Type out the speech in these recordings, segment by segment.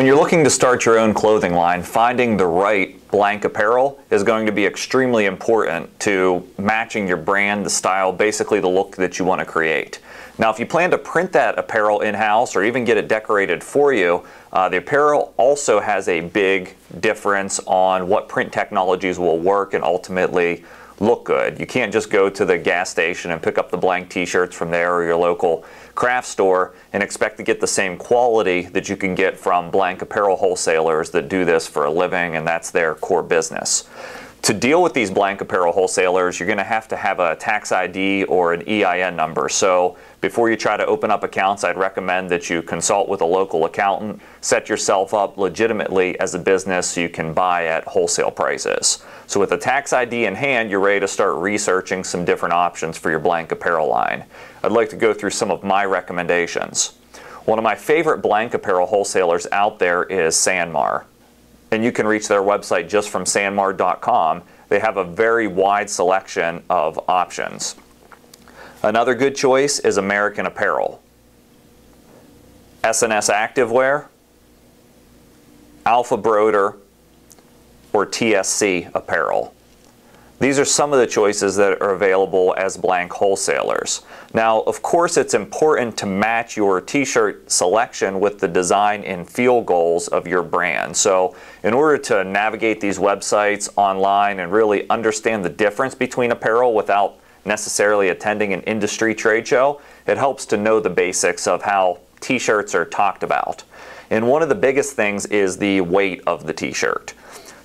When you're looking to start your own clothing line, finding the right blank apparel is going to be extremely important to matching your brand, the style, basically the look that you want to create. Now, if you plan to print that apparel in-house or even get it decorated for you, uh, the apparel also has a big difference on what print technologies will work and ultimately look good. You can't just go to the gas station and pick up the blank t-shirts from there or your local craft store and expect to get the same quality that you can get from blank apparel wholesalers that do this for a living and that's their core business. To deal with these blank apparel wholesalers, you're going to have to have a tax ID or an EIN number. So before you try to open up accounts, I'd recommend that you consult with a local accountant, set yourself up legitimately as a business so you can buy at wholesale prices. So with a tax ID in hand, you're ready to start researching some different options for your blank apparel line. I'd like to go through some of my recommendations. One of my favorite blank apparel wholesalers out there is Sanmar and you can reach their website just from sanmar.com. They have a very wide selection of options. Another good choice is American Apparel. S&S Activewear, Alpha Broder, or TSC Apparel. These are some of the choices that are available as blank wholesalers. Now, of course, it's important to match your t-shirt selection with the design and feel goals of your brand. So in order to navigate these websites online and really understand the difference between apparel without necessarily attending an industry trade show, it helps to know the basics of how t-shirts are talked about. And one of the biggest things is the weight of the t-shirt.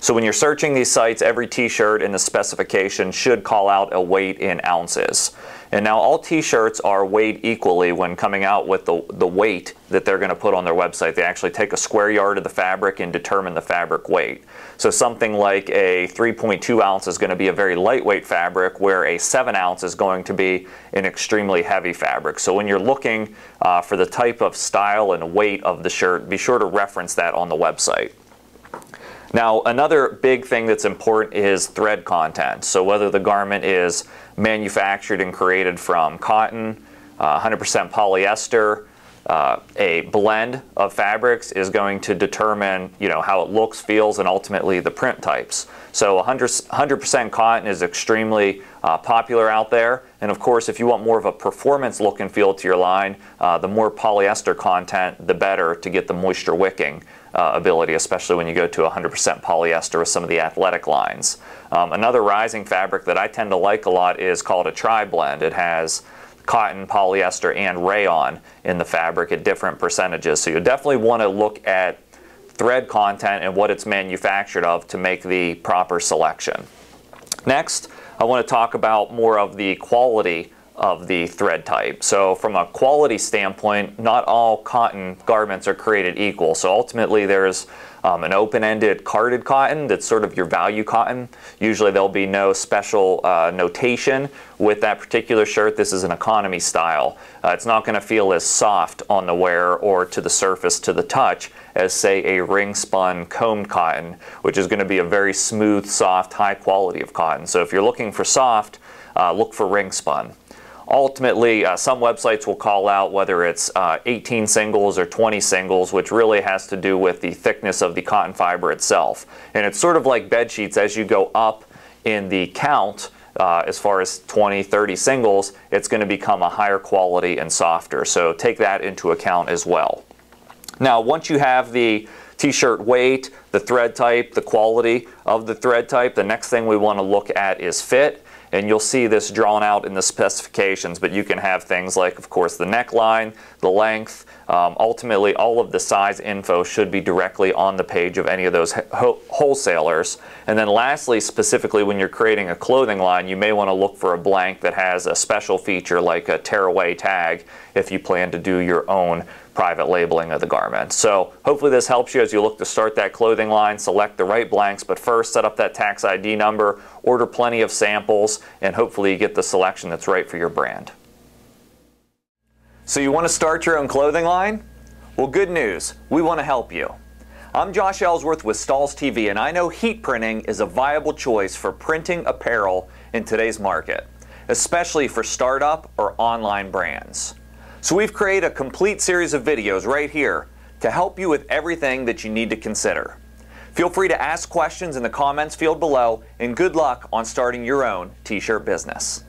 So when you're searching these sites, every t-shirt in the specification should call out a weight in ounces. And now all t-shirts are weighed equally when coming out with the, the weight that they're going to put on their website. They actually take a square yard of the fabric and determine the fabric weight. So something like a 3.2 ounce is going to be a very lightweight fabric where a 7 ounce is going to be an extremely heavy fabric. So when you're looking uh, for the type of style and weight of the shirt, be sure to reference that on the website. Now, another big thing that's important is thread content. So whether the garment is manufactured and created from cotton, 100% uh, polyester, uh, a blend of fabrics is going to determine you know how it looks, feels, and ultimately the print types. So 100% cotton is extremely uh, popular out there, and of course, if you want more of a performance look and feel to your line, uh, the more polyester content, the better to get the moisture wicking uh, ability, especially when you go to 100% polyester with some of the athletic lines. Um, another rising fabric that I tend to like a lot is called a tri-blend. It has cotton, polyester, and rayon in the fabric at different percentages. So you definitely want to look at thread content and what it's manufactured of to make the proper selection. Next, I want to talk about more of the quality of the thread type. So from a quality standpoint, not all cotton garments are created equal. So ultimately there's um, an open-ended carded cotton that's sort of your value cotton. Usually there'll be no special uh, notation with that particular shirt. This is an economy style. Uh, it's not going to feel as soft on the wear or to the surface to the touch as say a ring spun combed cotton, which is going to be a very smooth, soft, high quality of cotton. So if you're looking for soft, uh, look for ring spun. Ultimately, uh, some websites will call out whether it's uh, 18 singles or 20 singles, which really has to do with the thickness of the cotton fiber itself. And it's sort of like bed sheets as you go up in the count, uh, as far as 20, 30 singles, it's going to become a higher quality and softer. So take that into account as well. Now, once you have the t-shirt weight, the thread type, the quality of the thread type, the next thing we want to look at is fit and you'll see this drawn out in the specifications, but you can have things like, of course, the neckline, the length, um, ultimately all of the size info should be directly on the page of any of those wholesalers. And then lastly, specifically when you're creating a clothing line, you may want to look for a blank that has a special feature like a tearaway tag if you plan to do your own private labeling of the garment. So hopefully this helps you as you look to start that clothing line, select the right blanks, but first set up that tax ID number, order plenty of samples, and hopefully you get the selection that's right for your brand. So you want to start your own clothing line? Well, good news. We want to help you. I'm Josh Ellsworth with Stahls' TV, and I know heat printing is a viable choice for printing apparel in today's market, especially for startup or online brands. So we've created a complete series of videos right here to help you with everything that you need to consider. Feel free to ask questions in the comments field below, and good luck on starting your own t shirt business.